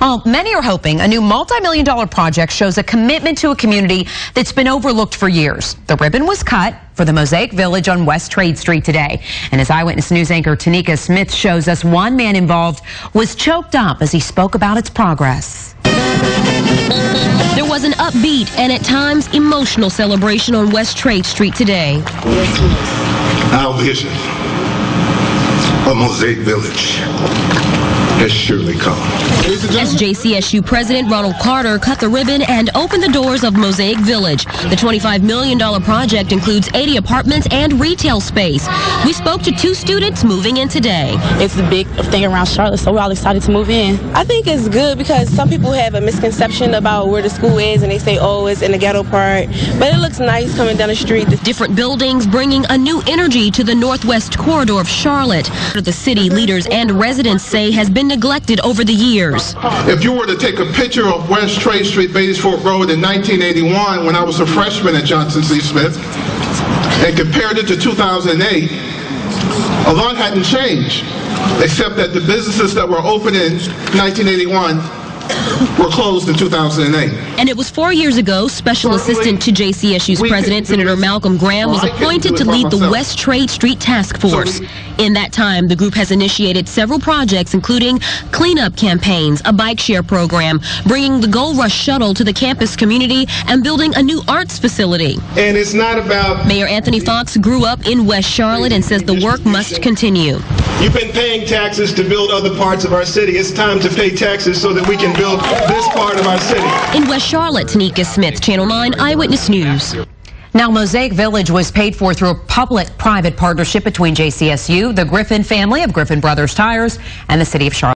Well, many are hoping a new multi-million dollar project shows a commitment to a community that's been overlooked for years. The ribbon was cut for the Mosaic Village on West Trade Street today. And as Eyewitness News anchor Tenikka Smith shows us, one man involved was choked up as he spoke about its progress. There was an upbeat and at times emotional celebration on West Trade Street today. Our vision of Mosaic Village has surely come. As JCSU President Ronald Carter cut the ribbon and opened the doors of Mosaic Village. The $25 million project includes 80 apartments and retail space. We spoke to two students moving in today. It's a big thing around Charlotte, so we're all excited to move in. I think it's good because some people have a misconception about where the school is and they say, oh, it's in the ghetto part. But it looks nice coming down the street. Different buildings bringing a new energy to the northwest corridor of Charlotte. The city leaders and residents say has been neglected over the years. If you were to take a picture of West Trade Street, Beatties Ford Road in 1981 when I was a freshman at Johnson C. Smith and compared it to 2008, a lot hadn't changed except that the businesses that were open in 1981 were closed in 2008. And it was four years ago, Special Assistant to JCSU's President, Senator Malcolm Graham, was appointed to lead the West Trade Street Task Force. In that time, the group has initiated several projects, including cleanup campaigns, a bike share program, bringing the Gold Rush shuttle to the campus community, and building a new arts facility. And it's not about... Mayor Anthony Foxx grew up in West Charlotte and says the work must continue. You've been paying taxes to build other parts of our city. It's time to pay taxes so that we can build this part of our city. In West Charlotte, Tenikka Smith, Channel 9 Eyewitness News. Now, Mosaic Village was paid for through a public-private partnership between JCSU, the Griffin family of Griffin Brothers Tires, and the city of Charlotte.